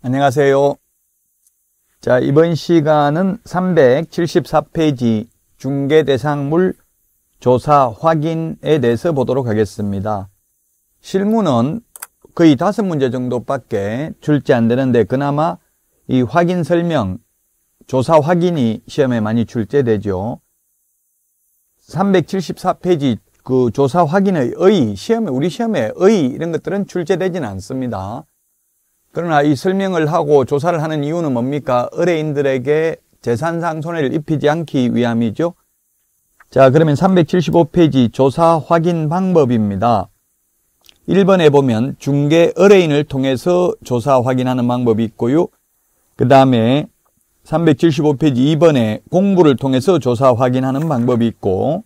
안녕하세요. 자, 이번 시간은 374페이지 중개 대상물 조사 확인에 대해서 보도록 하겠습니다. 실무는 거의 다섯 문제 정도밖에 출제 안 되는데 그나마 이 확인 설명, 조사 확인이 시험에 많이 출제되죠. 374페이지 그 조사 확인의 의, 시험에, 우리 시험에 의 이런 것들은 출제되지는 않습니다. 그러나 이 설명을 하고 조사를 하는 이유는 뭡니까? 의뢰인들에게 재산상 손해를 입히지 않기 위함이죠. 자, 그러면 375페이지 조사 확인 방법입니다. 1번에 보면 중개 의뢰인을 통해서 조사 확인하는 방법이 있고요. 그 다음에 375페이지 2번에 공부를 통해서 조사 확인하는 방법이 있고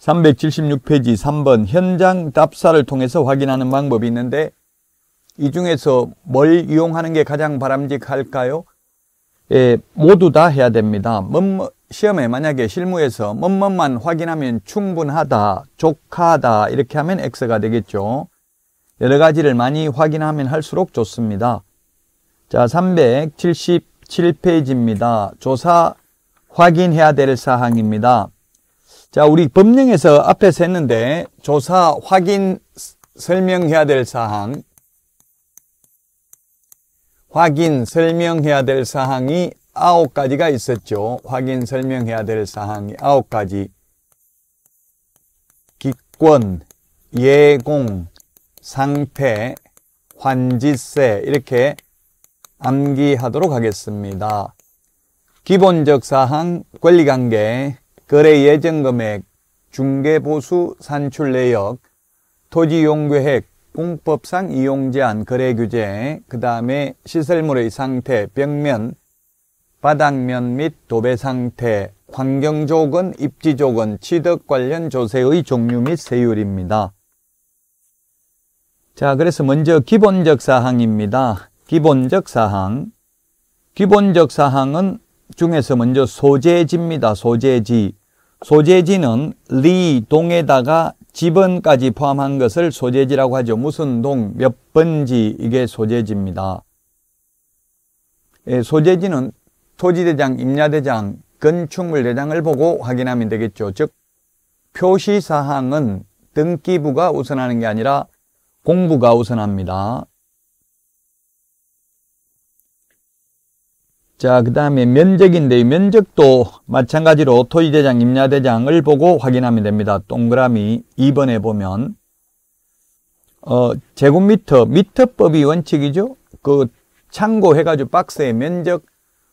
376페이지 3번 현장 답사를 통해서 확인하는 방법이 있는데 이 중에서 뭘 이용하는 게 가장 바람직할까요? 예, 모두 다 해야 됩니다. 뭐뭐, 시험에 만약에 실무에서 뭐뭐만 확인하면 충분하다, 족하다 이렇게 하면 X가 되겠죠. 여러 가지를 많이 확인하면 할수록 좋습니다. 자, 377페이지입니다. 조사 확인해야 될 사항입니다. 자, 우리 법령에서 앞에서 했는데 조사 확인 설명해야 될 사항 확인 설명해야 될 사항이 아홉 가지가 있었죠. 확인 설명해야 될 사항이 아홉 가지. 기권, 예공, 상태, 환지세 이렇게 암기하도록 하겠습니다. 기본적 사항, 권리관계, 거래 예정 금액, 중개보수, 산출 내역, 토지용계획, 공법상 이용 제한 거래 규제, 그 다음에 시설물의 상태, 벽면, 바닥면 및 도배 상태, 환경조건, 입지조건, 취득 관련 조세의 종류 및 세율입니다. 자, 그래서 먼저 기본적 사항입니다. 기본적 사항. 기본적 사항은 중에서 먼저 소재지입니다. 소재지. 소재지는 리, 동에다가 지번까지 포함한 것을 소재지라고 하죠. 무슨 동, 몇 번지 이게 소재지입니다. 예, 소재지는 토지대장, 임야대장, 건축물대장을 보고 확인하면 되겠죠. 즉 표시사항은 등기부가 우선하는 게 아니라 공부가 우선합니다. 자, 그 다음에 면적인데 면적도 마찬가지로 토지대장, 임야대장을 보고 확인하면 됩니다. 동그라미 2번에 보면 어, 제곱미터, 미터법이 원칙이죠. 그 참고해가지고 박스에 면적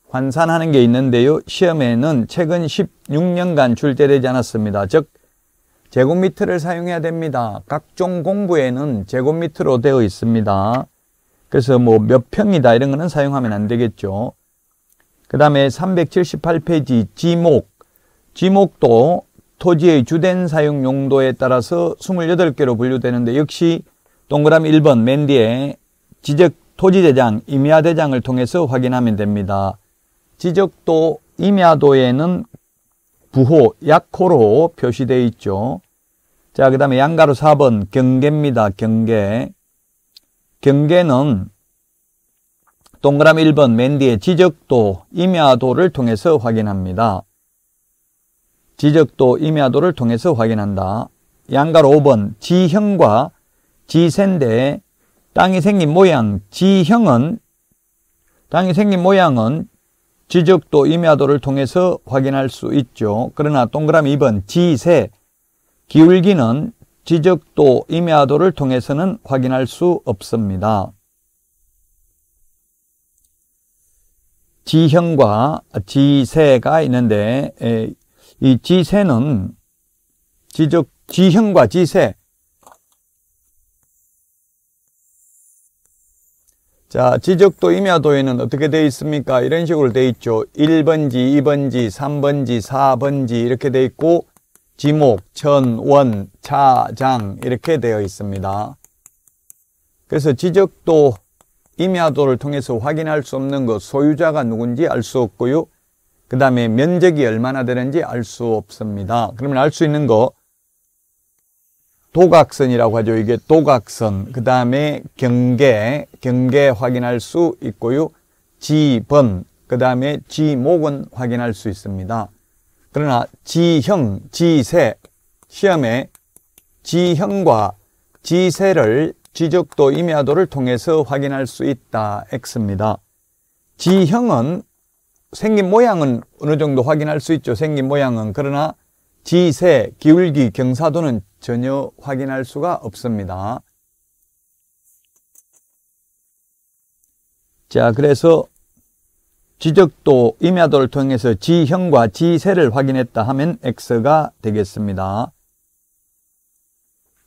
환산하는 게 있는데요. 시험에는 최근 16년간 출제되지 않았습니다. 즉 제곱미터를 사용해야 됩니다. 각종 공부에는 제곱미터로 되어 있습니다. 그래서 뭐 몇 평이다 이런 거는 사용하면 안 되겠죠. 그 다음에 378페이지 지목. 지목도 토지의 주된 사용 용도에 따라서 28개로 분류되는데 역시 동그라미 1번 맨 뒤에 지적 토지대장, 임야대장을 통해서 확인하면 됩니다. 지적도, 임야도에는 부호, 약호로 표시되어 있죠. 자, 그 다음에 양가로 4번 경계입니다. 경계. 경계는 동그라미 1번 맨 뒤에 지적도, 임야도를 통해서 확인합니다. 지적도, 임야도를 통해서 확인한다. 양가로 5번 지형과 지세인데 땅이 생긴 모양, 지형은 땅이 생긴 모양은 지적도, 임야도를 통해서 확인할 수 있죠. 그러나 동그라미 2번 지세, 기울기는 지적도, 임야도를 통해서는 확인할 수 없습니다. 지형과 지세가 있는데 이 지세는 지적 지형과 지세 자, 지적도 임야도에는 어떻게 되어 있습니까? 이런 식으로 되어 있죠. 1번지, 2번지, 3번지, 4번지 이렇게 되어 있고 지목, 천, 원, 차, 장 이렇게 되어 있습니다. 그래서 지적도 임야도를 통해서 확인할 수 없는 것, 소유자가 누군지 알 수 없고요. 그 다음에 면적이 얼마나 되는지 알 수 없습니다. 그러면 알 수 있는 거, 도각선이라고 하죠. 이게 도각선. 그 다음에 경계, 경계 확인할 수 있고요. 지번, 그 다음에 지목은 확인할 수 있습니다. 그러나 지형, 지세, 시험에 지형과 지세를 지적도 임야도를 통해서 확인할 수 있다. X입니다. 지형은 생긴 모양은 어느 정도 확인할 수 있죠. 생긴 모양은. 그러나 지세, 기울기, 경사도는 전혀 확인할 수가 없습니다. 자, 그래서 지적도, 임야도를 통해서 지형과 지세를 확인했다 하면 X가 되겠습니다.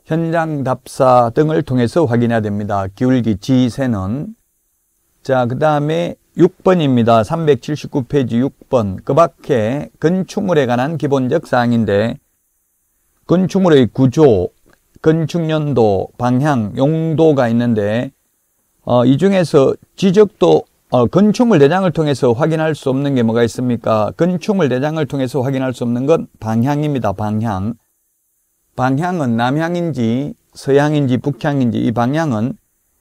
현장 답사 등을 통해서 확인해야 됩니다. 기울기 지세는. 자, 그 다음에 6번입니다. 379페이지 6번. 그 밖에 건축물에 관한 기본적 사항인데 건축물의 구조, 건축연도, 방향, 용도가 있는데 어, 이 중에서 지적도 어, 건축물 대장을 통해서 확인할 수 없는 게 뭐가 있습니까? 건축물 대장을 통해서 확인할 수 없는 건 방향입니다. 방향. 방향은 남향인지 서향인지 북향인지 이 방향은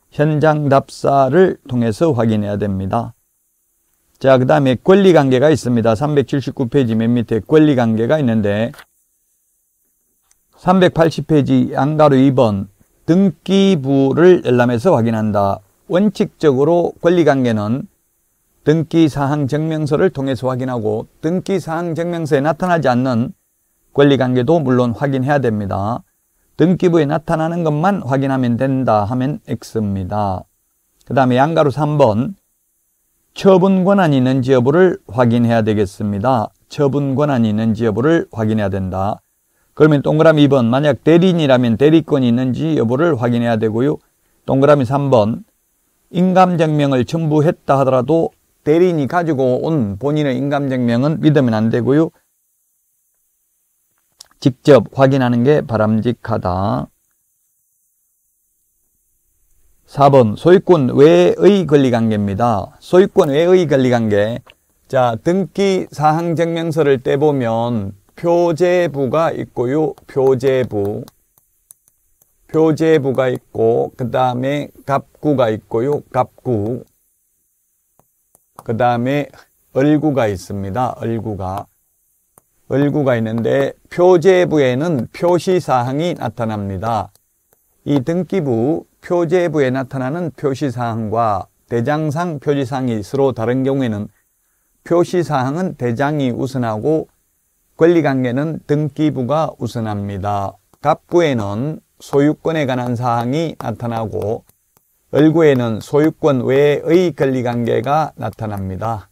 현장 답사를 통해서 확인해야 됩니다. 자, 그 다음에 권리관계가 있습니다. 379페이지 맨 밑에 권리관계가 있는데 380페이지 양가로 2번 등기부를 열람해서 확인한다. 원칙적으로 권리관계는 등기사항 증명서를 통해서 확인하고 등기사항 증명서에 나타나지 않는 권리관계도 물론 확인해야 됩니다. 등기부에 나타나는 것만 확인하면 된다 하면 X입니다. 그 다음에 양가로 3번 처분 권한이 있는지 여부를 확인해야 되겠습니다. 처분 권한이 있는지 여부를 확인해야 된다. 그러면 동그라미 2번 만약 대리인이라면 대리권이 있는지 여부를 확인해야 되고요. 동그라미 3번 인감증명을 첨부했다 하더라도 대리인이 가지고 온 본인의 인감증명은 믿으면 안 되고요. 직접 확인하는 게 바람직하다. 4번 소유권 외의 권리관계입니다. 소유권 외의 권리관계 자 등기 사항 증명서를 떼보면 표제부가 있고요. 표제부 표제부가 있고 그 다음에 갑구가 있고요. 갑구 그 다음에 얼구가 있습니다. 얼구가 얼구가 있는데 표제부에는 표시사항이 나타납니다. 이 등기부 표제부에 나타나는 표시사항과 대장상 표시사항이 서로 다른 경우에는 표시사항은 대장이 우선하고 권리관계는 등기부가 우선합니다. 갑부에는 소유권에 관한 사항이 나타나고 얼구에는 소유권 외의 권리관계가 나타납니다.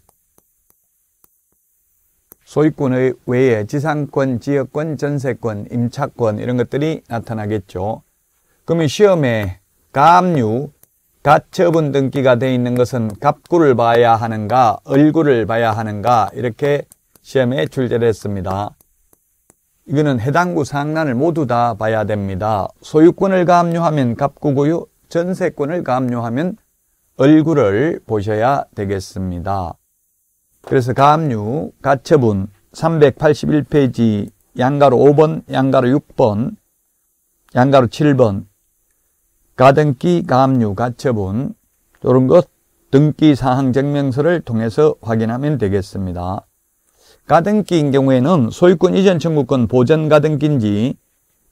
소유권 외에 지상권, 지역권, 전세권, 임차권 이런 것들이 나타나겠죠. 그러면 시험에 가압류, 가처분 등기가 되어 있는 것은 갑구를 봐야 하는가, 얼굴을 봐야 하는가 이렇게 시험에 출제됐습니다. 이거는 해당구 상란을 모두 다 봐야 됩니다. 소유권을 가압류하면 갑구고요. 전세권을 가압류하면 얼굴을 보셔야 되겠습니다. 그래서 가압류, 가처분 381페이지 양가로 5번, 양가로 6번, 양가로 7번 가등기, 가압류, 가처분 이런 것 등기 사항 증명서를 통해서 확인하면 되겠습니다. 가등기인 경우에는 소유권 이전 청구권 보전 가등기인지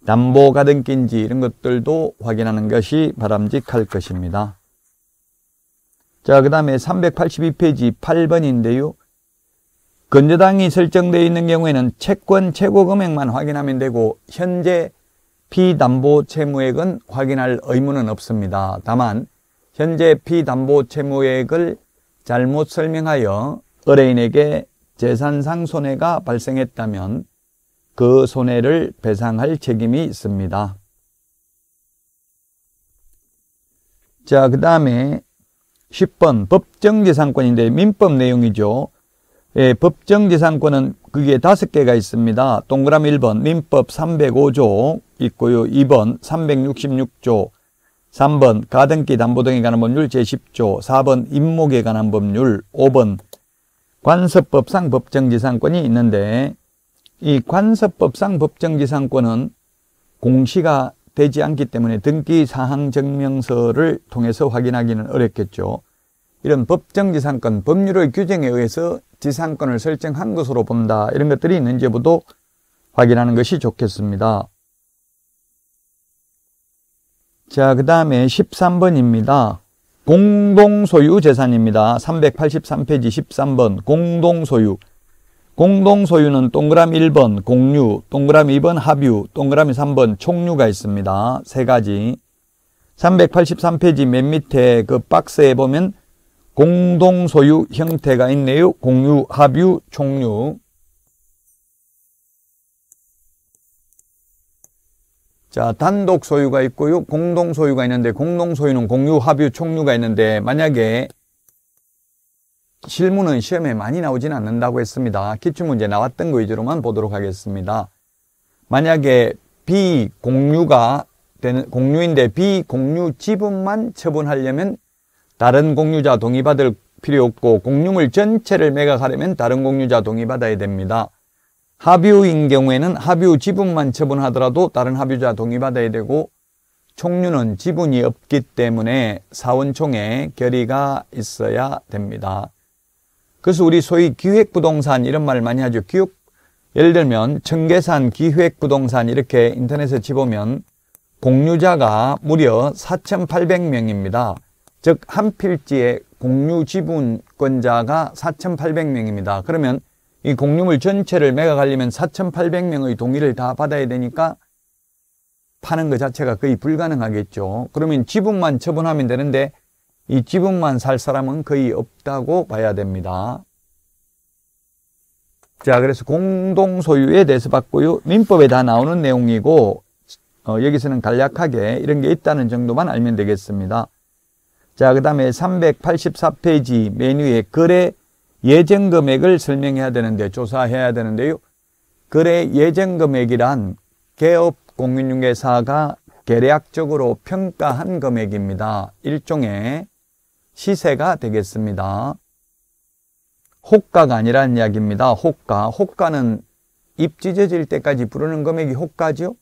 담보 가등기인지 이런 것들도 확인하는 것이 바람직할 것입니다. 자, 그 다음에 382페이지 8번인데요. 건저당이 설정되어 있는 경우에는 채권 최고 금액만 확인하면 되고 현재 피담보 채무액은 확인할 의무는 없습니다. 다만 현재 피담보 채무액을 잘못 설명하여 의뢰인에게 재산상 손해가 발생했다면 그 손해를 배상할 책임이 있습니다. 자, 그 다음에 10번 법정재산권인데 민법 내용이죠. 예, 법정재산권은 그게 다섯 개가 있습니다. 동그라미 1번 민법 305조 있고요. 2번 366조 3번 가등기 담보 등에 관한 법률 제10조 4번 임목에 관한 법률 5번 관습법상 법정지상권이 있는데 이 관습법상 법정지상권은 공시가 되지 않기 때문에 등기 사항 증명서를 통해서 확인하기는 어렵겠죠. 이런 법정지상권, 법률의 규정에 의해서 지상권을 설정한 것으로 본다. 이런 것들이 있는지 여부도 확인하는 것이 좋겠습니다. 자, 그 다음에 13번입니다. 공동소유 재산입니다. 383페이지 13번 공동소유. 공동소유는 동그라미 1번 공유, 동그라미 2번 합유, 동그라미 3번 총유가 있습니다. 세 가지. 383페이지 맨 밑에 그 박스에 보면 공동소유 형태가 있네요. 공유, 합유, 총유. 자, 단독 소유가 있고요. 공동 소유가 있는데 공동 소유는 공유, 합유, 총유가 있는데 만약에 실무는 시험에 많이 나오지는 않는다고 했습니다. 기출문제 나왔던 거 위주로만 보도록 하겠습니다. 만약에 비공유가 되는 공유인데 비공유 지분만 처분하려면 다른 공유자 동의받을 필요 없고 공유물 전체를 매각하려면 다른 공유자 동의받아야 됩니다. 합유인 경우에는 합유 지분만 처분하더라도 다른 합유자 동의받아야 되고 총류는 지분이 없기 때문에 사원총회 결의가 있어야 됩니다. 그래서 우리 소위 기획부동산 이런 말 많이 하죠. 기획 예를 들면 청계산 기획부동산 이렇게 인터넷에 치보면 공유자가 무려 4,800명입니다. 즉 한 필지의 공유 지분권자가 4,800명입니다. 그러면 이 공유물 전체를 매각하려면 4,800명의 동의를 다 받아야 되니까 파는 것 자체가 거의 불가능하겠죠. 그러면 지분만 처분하면 되는데 이 지분만 살 사람은 거의 없다고 봐야 됩니다. 자, 그래서 공동 소유에 대해서 봤고요. 민법에 다 나오는 내용이고 어, 여기서는 간략하게 이런 게 있다는 정도만 알면 되겠습니다. 자, 그 다음에 384페이지 메뉴에 거래 예정 금액을 설명해야 되는데 조사해야 되는데요. 거래 예정 금액이란 개업 공인중개사가 계략적으로 평가한 금액입니다. 일종의 시세가 되겠습니다. 호가가 아니라는 이야기입니다. 호가. 호가는 입 찢어질 때까지 부르는 금액이 호가죠.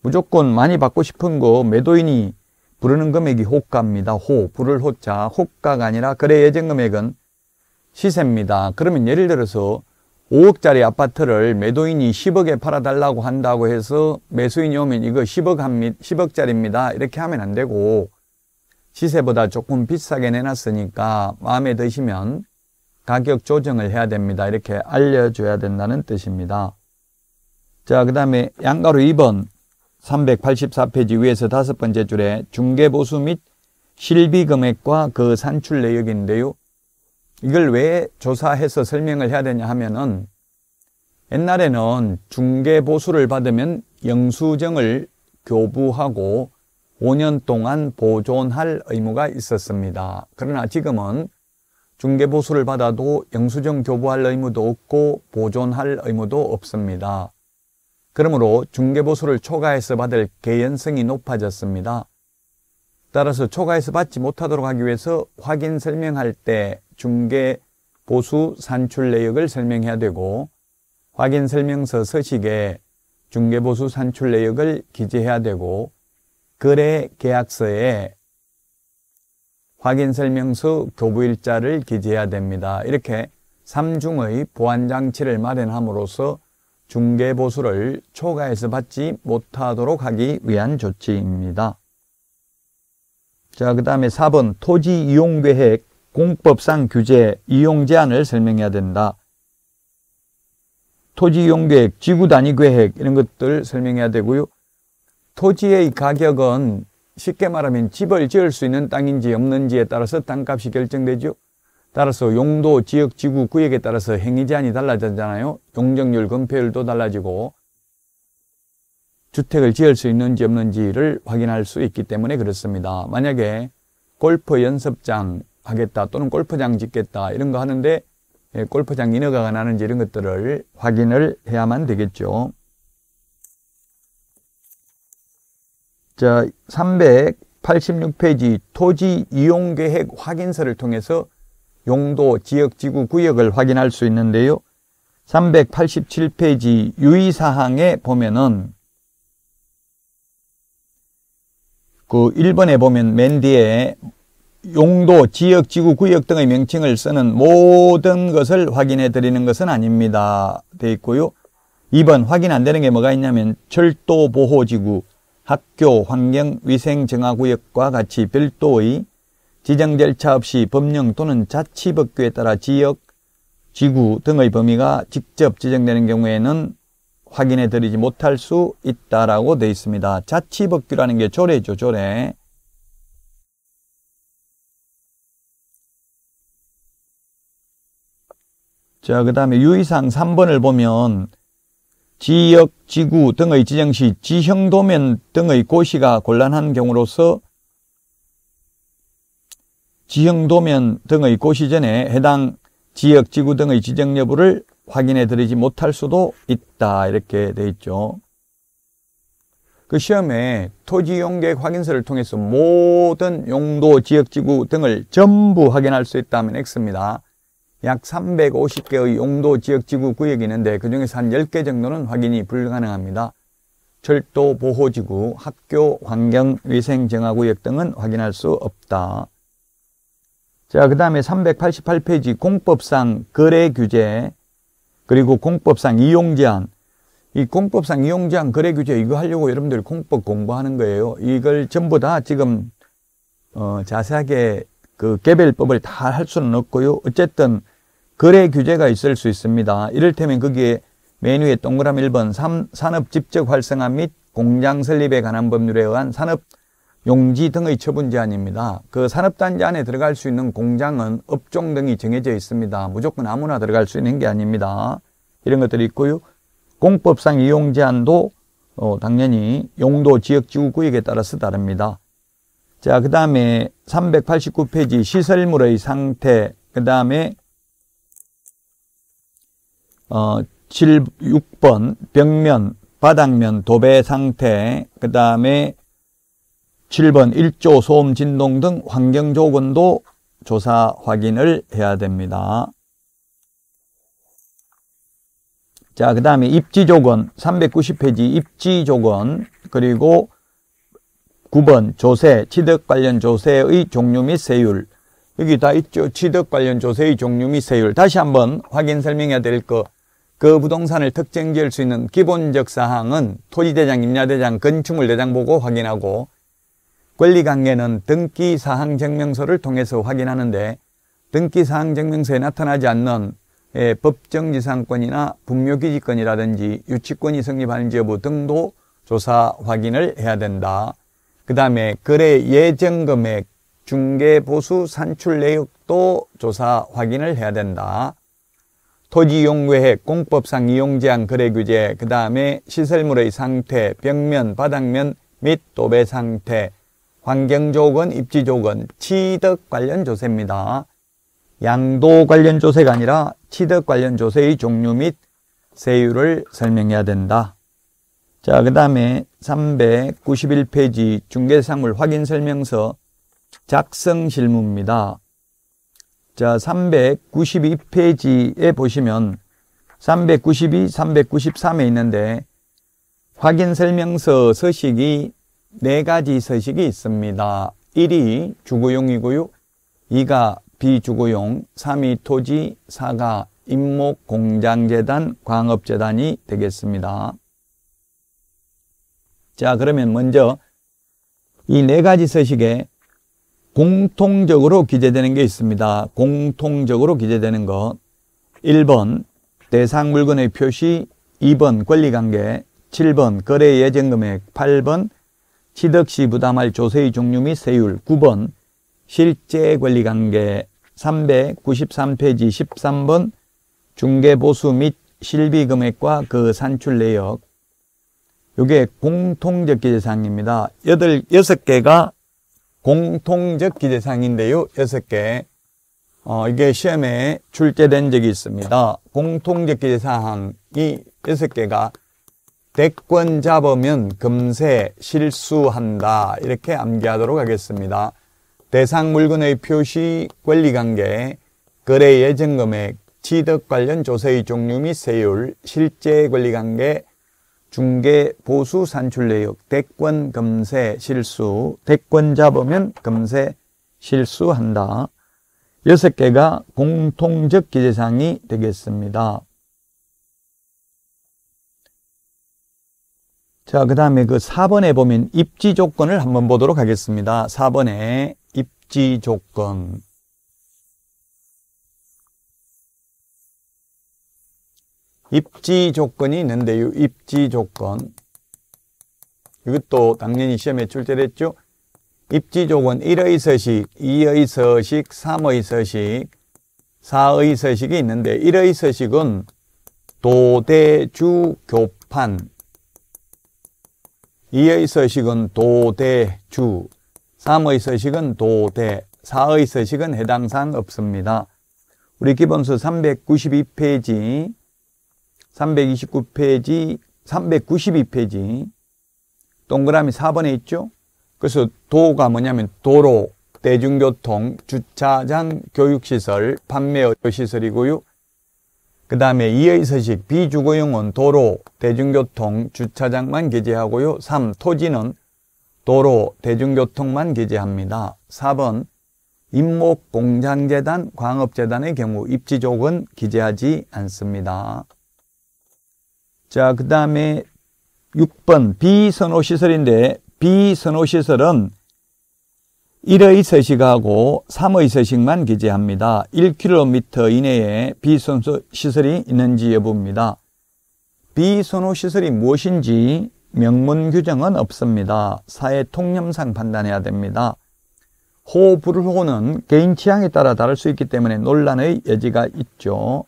무조건 많이 받고 싶은 거 매도인이 부르는 금액이 호가입니다. 호, 부를 호자, 호가가 아니라 거래 예정 금액은 시세입니다. 그러면 예를 들어서 5억짜리 아파트를 매도인이 10억에 팔아달라고 한다고 해서 매수인이 오면 이거 10억 합니다. 10억짜리입니다. 이렇게 하면 안 되고 시세보다 조금 비싸게 내놨으니까 마음에 드시면 가격 조정을 해야 됩니다. 이렇게 알려줘야 된다는 뜻입니다. 자, 그 다음에 양가로 2번 384페이지 위에서 다섯 번째 줄에 중개보수 및 실비 금액과 그 산출 내역인데요. 이걸 왜 조사해서 설명을 해야 되냐 하면은 옛날에는 중개보수를 받으면 영수증을 교부하고 5년 동안 보존할 의무가 있었습니다. 그러나 지금은 중개보수를 받아도 영수증 교부할 의무도 없고 보존할 의무도 없습니다. 그러므로 중개보수를 초과해서 받을 개연성이 높아졌습니다. 따라서 초과해서 받지 못하도록 하기 위해서 확인 설명할 때 중개 보수 산출 내역을 설명해야 되고 확인 설명서 서식에 중개 보수 산출 내역을 기재해야 되고 거래 계약서에 확인 설명서 교부 일자를 기재해야 됩니다. 이렇게 3중의 보안 장치를 마련함으로써 중개 보수를 초과해서 받지 못하도록 하기 위한 조치입니다. 자, 그 다음에 4번 토지 이용 계획 공법상 규제, 이용 제한을 설명해야 된다. 토지 이용 계획, 지구 단위 계획 이런 것들 설명해야 되고요. 토지의 가격은 쉽게 말하면 집을 지을 수 있는 땅인지 없는지에 따라서 땅값이 결정되죠. 따라서 용도, 지역, 지구, 구역에 따라서 행위 제한이 달라지잖아요. 용적률, 건폐율도 달라지고 주택을 지을 수 있는지 없는지를 확인할 수 있기 때문에 그렇습니다. 만약에 골프 연습장 하겠다 또는 골프장 짓겠다 이런 거 하는데 예, 골프장 인허가가 나는지 이런 것들을 확인을 해야만 되겠죠. 자, 386페이지 토지 이용 계획 확인서를 통해서 용도, 지역, 지구, 구역을 확인할 수 있는데요. 387페이지 유의사항에 보면은 그 1번에 보면 맨 뒤에 용도, 지역, 지구, 구역 등의 명칭을 쓰는 모든 것을 확인해 드리는 것은 아닙니다. 돼 있고요. 2번 확인 안 되는 게 뭐가 있냐면 철도 보호지구, 학교, 환경, 위생 정화구역과 같이 별도의 지정 절차 없이 법령 또는 자치법규에 따라 지역, 지구 등의 범위가 직접 지정되는 경우에는 확인해 드리지 못할 수 있다라고 되어 있습니다. 자치법규라는 게 조례죠, 조례. 자, 그 다음에 유의사항 3번을 보면 지역, 지구 등의 지정 시 지형 도면 등의 고시가 곤란한 경우로서 지형 도면 등의 고시 전에 해당 지역, 지구 등의 지정 여부를 확인해 드리지 못할 수도 있다. 이렇게 돼 있죠. 그 시험에 토지 용계획 확인서를 통해서 모든 용도, 지역, 지구 등을 전부 확인할 수 있다면 X입니다. 약 350개의 용도 지역 지구 구역이 있는데 그 중에서 한 10개 정도는 확인이 불가능합니다. 철도 보호지구, 학교, 환경, 위생 정화구역 등은 확인할 수 없다. 자, 그 다음에 388페이지 공법상 거래 규제, 그리고 공법상 이용 제한. 이 공법상 이용 제한 거래 규제 이거 하려고 여러분들이 공법 공부하는 거예요. 이걸 전부 다 지금 어, 자세하게 그 개별법을 다 할 수는 없고요. 어쨌든 거래 규제가 있을 수 있습니다. 이를테면 거기에 메뉴에 동그라미 1번 산업 집적 활성화 및 공장 설립에 관한 법률에 의한 산업 용지 등의 처분 제한입니다. 그 산업단지 안에 들어갈 수 있는 공장은 업종 등이 정해져 있습니다. 무조건 아무나 들어갈 수 있는 게 아닙니다. 이런 것들이 있고요. 공법상 이용 제한도 어, 당연히 용도 지역 지구 구역에 따라서 다릅니다. 자, 그 다음에 389페이지 시설물의 상태, 그 다음에 어, 7, 6번 벽면, 바닥면, 도배 상태, 그 다음에 7번 일조, 소음, 진동 등 환경 조건도 조사 확인을 해야 됩니다. 자, 그 다음에 입지 조건, 390페이지 입지 조건, 그리고 9번 조세, 취득 관련 조세의 종류 및 세율. 여기 다 있죠. 취득 관련 조세의 종류 및 세율. 다시 한번 확인 설명해야 될 거. 그 부동산을 특정 지을 수 있는 기본적 사항은 토지대장, 임야대장, 건축물대장 보고 확인하고 권리관계는 등기사항증명서를 통해서 확인하는데 등기사항증명서에 나타나지 않는 예, 법정지상권이나 분묘기지권이라든지 유치권이 성립하는지 여부 등도 조사 확인을 해야 된다. 그 다음에 거래 예정금액, 중개보수 산출 내역도 조사 확인을 해야 된다. 토지이용계획, 공법상 이용제한 거래규제, 그 다음에 시설물의 상태, 벽면, 바닥면 및 도배 상태, 환경조건, 입지조건, 취득 관련 조세입니다. 양도 관련 조세가 아니라 취득 관련 조세의 종류 및 세율을 설명해야 된다. 자, 그 다음에 391페이지 중개상물 확인 설명서 작성 실무입니다. 자, 392페이지에 보시면 392, 393에 있는데 확인 설명서 서식이 네 가지 서식이 있습니다. 1이 주거용이고요. 2가 비주거용, 3이 토지, 4가 임목 공장재단, 광업재단이 되겠습니다. 자, 그러면 먼저 이 네 가지 서식에 공통적으로 기재되는 게 있습니다. 공통적으로 기재되는 것. 1번 대상 물건의 표시, 2번 권리관계, 7번 거래 예정금액, 8번 취득 시 부담할 조세의 종류 및 세율, 9번 실제 권리관계, 393페이지 13번 중개보수 및 실비금액과 그 산출 내역. 이게 공통적 기재사항입니다. 8, 6개가 공통적 기재사항인데요. 여섯 개. 어, 이게 시험에 출제된 적이 있습니다. 공통적 기재사항이 여섯 개가 대권 잡으면 금세 실수한다. 이렇게 암기하도록 하겠습니다. 대상 물건의 표시, 권리관계, 거래 예정금액, 취득 관련 조세의 종류 및 세율, 실제 권리관계, 중개, 보수, 산출 내역, 대권, 금세, 실수, 대권 잡으면 금세, 실수한다. 여섯 개가 공통적 기재사항이 되겠습니다. 자, 그 다음에 그 4번에 보면 입지 조건을 한번 보도록 하겠습니다. 4번에 입지 조건. 입지 조건이 있는데요. 입지 조건. 이것도 당연히 시험에 출제됐죠. 입지 조건 1의 서식, 2의 서식, 3의 서식, 4의 서식이 있는데 1의 서식은 도대주 교판 2의 서식은 도대주 3의 서식은 도대 4의 서식은 해당 사항 없습니다. 우리 기본서 392페이지 329페이지, 392페이지 동그라미 4번에 있죠. 그래서 도가 뭐냐면 도로, 대중교통, 주차장, 교육시설, 판매시설이고요. 그 다음에 이의 서식, 비주거용은 도로, 대중교통, 주차장만 기재하고요. 3. 토지는 도로, 대중교통만 기재합니다. 4번 임목 공장재단, 광업재단의 경우 입지족은 기재하지 않습니다. 자, 그 다음에 6번 비선호시설인데 비선호시설은 1의 서식하고 3의 서식만 기재합니다. 1km 이내에 비선호시설이 있는지 여부입니다. 비선호시설이 무엇인지 명문 규정은 없습니다. 사회 통념상 판단해야 됩니다. 호, 불호는 개인 취향에 따라 다를 수 있기 때문에 논란의 여지가 있죠.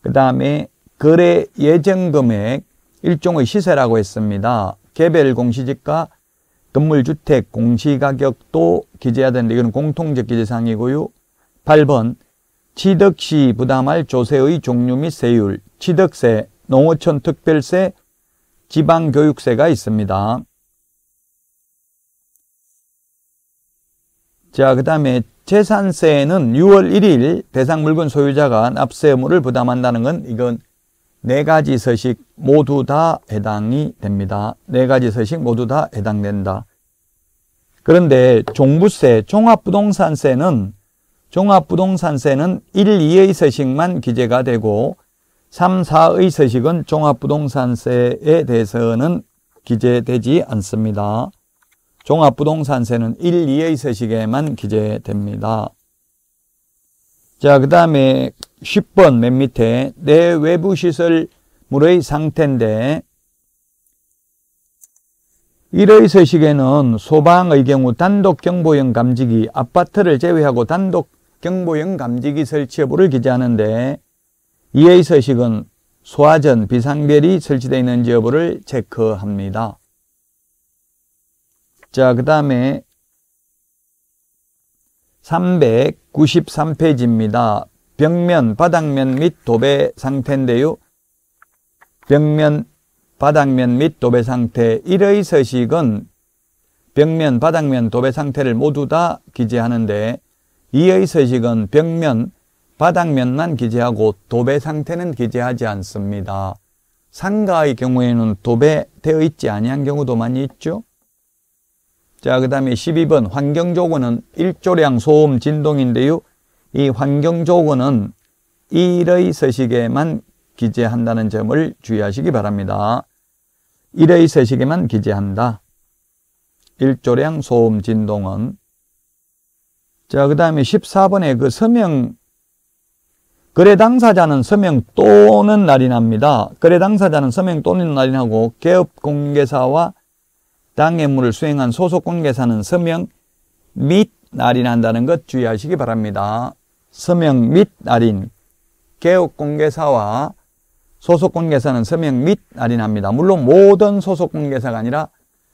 그 다음에 거래 예정 금액 일종의 시세라고 했습니다. 개별 공시지가 건물 주택 공시가격도 기재해야 되는데 이건 공통적 기재사항이고요. 8번 취득 시 부담할 조세의 종류 및 세율, 취득세, 농어촌 특별세, 지방교육세가 있습니다. 자, 그 다음에 재산세는 6월 1일 대상 물건 소유자가 납세 의무를 부담한다는 건 이건 네 가지 서식 모두 다 해당이 됩니다. 네 가지 서식 모두 다 해당된다. 그런데 종부세, 종합부동산세는 종합부동산세는 1, 2의 서식만 기재가 되고 3, 4의 서식은 종합부동산세에 대해서는 기재되지 않습니다. 종합부동산세는 1, 2의 서식에만 기재됩니다. 자, 그 다음에 10번 맨 밑에 내 외부 시설물의 상태인데 1의 서식에는 소방의 경우 단독 경보형 감지기, 아파트를 제외하고 단독 경보형 감지기 설치 여부를 기재하는데 2의 서식은 소화전, 비상벨이 설치되어 있는지 여부를 체크합니다. 자, 그 다음에 393페이지입니다. 벽면, 바닥면 및 도배 상태인데요. 벽면, 바닥면 및 도배 상태 1의 서식은 벽면, 바닥면, 도배 상태를 모두 다 기재하는데 2의 서식은 벽면, 바닥면만 기재하고 도배 상태는 기재하지 않습니다. 상가의 경우에는 도배되어 있지 아니한 경우도 많이 있죠. 자, 그 다음에 12번 환경조건은 일조량 소음 진동인데요. 이 환경조건은 1의 서식에만 기재한다는 점을 주의하시기 바랍니다. 1의 서식에만 기재한다. 일조량 소음 진동은 자, 그 다음에 14번에 그 서명 거래 당사자는 서명 또는 날인합니다. 거래 당사자는 서명 또는 날인하고 개업 공개사와 당해물을 수행한 소속관계사는 서명 및 날인한다는 것 주의하시기 바랍니다. 서명 및 날인, 개업공개사와 소속관계사는 서명 및 날인합니다. 물론 모든 소속관계사가 아니라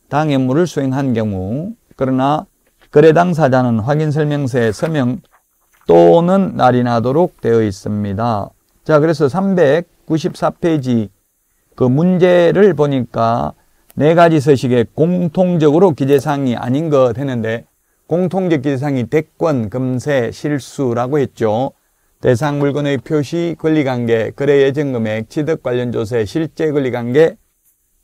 당해물을 수행한 경우 그러나 거래 당사자는 확인설명서에 서명 또는 날인하도록 되어 있습니다. 자, 그래서 394페이지 그 문제를 보니까 네 가지 서식에 공통적으로 기재사항이 아닌 것 했는데 공통적 기재사항이 대권, 금세, 실수라고 했죠. 대상 물건의 표시, 권리관계, 거래 예정 금액, 취득 관련 조세, 실제 권리관계,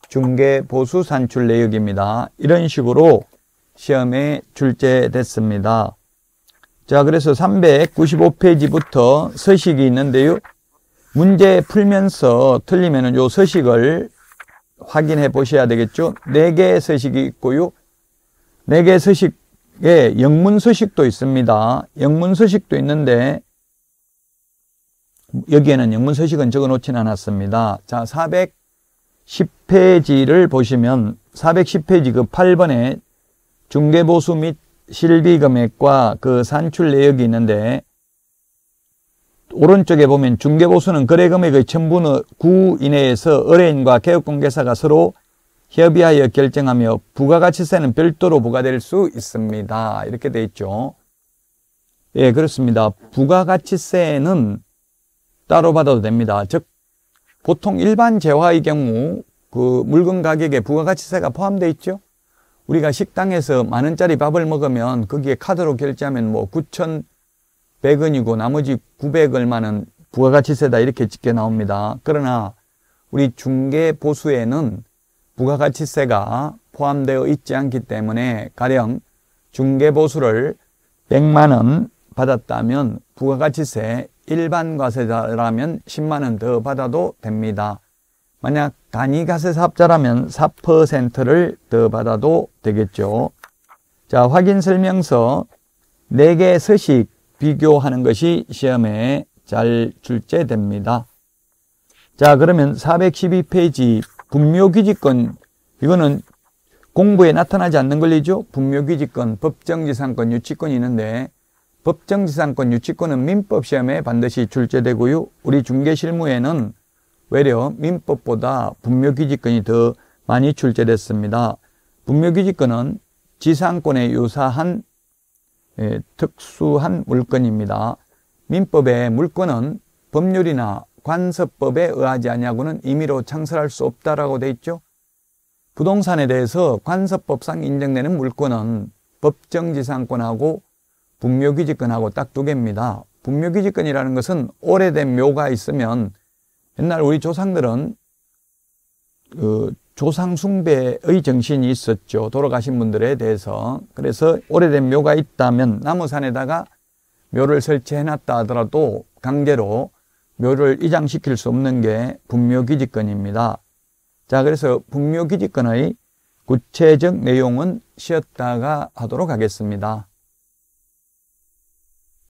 중개 보수 산출 내역입니다. 이런 식으로 시험에 출제됐습니다. 자, 그래서 395페이지부터 서식이 있는데요. 문제 풀면서 틀리면은 요 서식을 확인해 보셔야 되겠죠. 네 개의 서식이 있고요. 네 개의 서식 에 영문 서식도 있습니다. 영문 서식도 있는데 여기에는 영문 서식은 적어 놓진 않았습니다. 자, 410페이지를 보시면 410페이지 그 8번에 중개보수 및 실비 금액과 그 산출 내역이 있는데 오른쪽에 보면 중개보수는 거래 금액의 천분의 9 이내에서 의뢰인과 개업공개사가 서로 협의하여 결정하며 부가가치세는 별도로 부과될 수 있습니다. 이렇게 돼 있죠. 예, 그렇습니다. 부가가치세는 따로 받아도 됩니다. 즉 보통 일반 재화의 경우 그 물건 가격에 부가가치세가 포함되어 있죠. 우리가 식당에서 만 원짜리 밥을 먹으면 거기에 카드로 결제하면 뭐 9,100원이고 나머지 900 얼마는 부가가치세다 이렇게 찍혀 나옵니다. 그러나 우리 중개 보수에는 부가가치세가 포함되어 있지 않기 때문에 가령 중개 보수를 100만 원 받았다면 부가가치세 일반 과세자라면 10만 원 더 받아도 됩니다. 만약 간이가세사업자라면 4%를 더 받아도 되겠죠. 자, 확인 설명서 4개 서식 비교하는 것이 시험에 잘 출제됩니다. 자, 그러면 412페이지 분묘규직권 이거는 공부에 나타나지 않는 권리죠. 분묘규직권, 법정지상권, 유치권이 있는데 법정지상권, 유치권은 민법 시험에 반드시 출제되고요. 우리 중개실무에는 외려 민법보다 분묘기지권이 더 많이 출제됐습니다. 분묘기지권은 지상권에 유사한 예, 특수한 물건입니다. 민법의 물건은 법률이나 관서법에 의하지 아니하고는 임의로 창설할 수 없다라고 돼 있죠. 부동산에 대해서 관서법상 인정되는 물건은 법정지상권하고 분묘기지권하고 딱 두 개입니다. 분묘기지권이라는 것은 오래된 묘가 있으면 옛날 우리 조상들은 그 조상 숭배의 정신이 있었죠. 돌아가신 분들에 대해서. 그래서 오래된 묘가 있다면 나무산에다가 묘를 설치해 놨다 하더라도 강제로 묘를 이장시킬 수 없는 게 분묘기지권입니다. 자, 그래서 분묘기지권의 구체적 내용은 쉬었다가 하도록 하겠습니다.